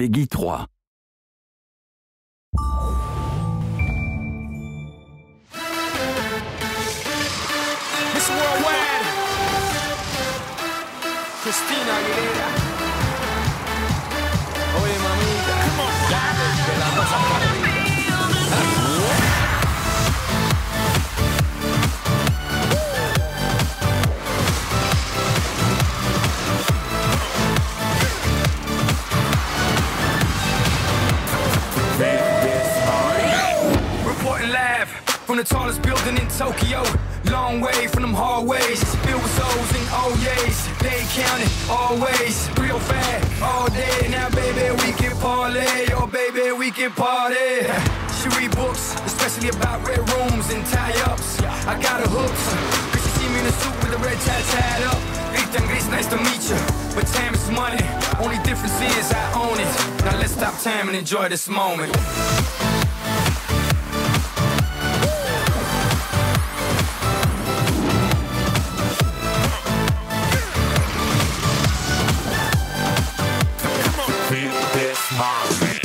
Peggy 3. Miss Worldwide. Cristina Aguilera. From the tallest building in Tokyo. Long way from them hallways. Filled with O's and oh O's. They counting always. Real fat all day. Now, baby, we can parlay. Oh, baby, we can party. She read books, especially about red rooms and tie ups. I got her hooks. Cause she see me in a suit with a red tie tied up. Ethan Gris, nice to meet you. But time is money. Only difference is I own it. Now let's stop time and enjoy this moment. Fun.